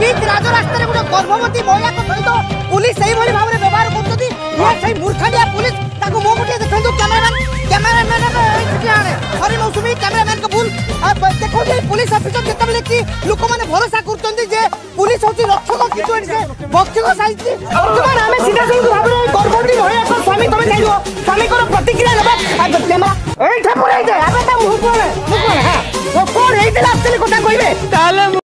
ঠিক রাজ রাস্তায় গোটে গর্ভবতী মহিলাকে সহিত পুলিশ সেইভাবে ভাবে ব্যবহার করছেন সেই মূর্খাটিয়া পুলিশ তাকে মো গোটিয়ে দেখুন ক্যামেরাম্যান କ୍ୟାମେରାମ୍ୟାନ୍ ହରି ମୌସୁମୀ କ୍ୟାମେରାମ୍ୟାନ୍ଙ୍କ ଭୁଲ ଦେଖନ୍ତୁ ଏଇ ପୁଲିସ ଅଫିସର ଯେତେବେଳେ କି ଲୋକମାନେ ଭରସା କରୁଛନ୍ତି ଯେ ପୁଲିସ ହଉଛି ରକ୍ଷକ କିନ୍ତୁ ଭକ୍ଷକ ସାଇଛି ବର୍ତ୍ତମାନ ଆମେ ସିଧାସଳଖ ଭାବରେ ଗର୍ଭବତୀ ମହିଳାଙ୍କ ସ୍ୱାମୀ ତମେ ଚାହିଁବ ସ୍ୱାମୀଙ୍କର ପ୍ରତିକ୍ରିୟା ନେବା କ୍ୟାମେରା ଏଇଠା ପୁରେଇ ଦେ ଆମେ ତା ମୁହଁ କଣ କଣ ହେଇଥିଲା ଆକ୍ଚୁଆଲି କଥା କହିବେ ତାହେଲେ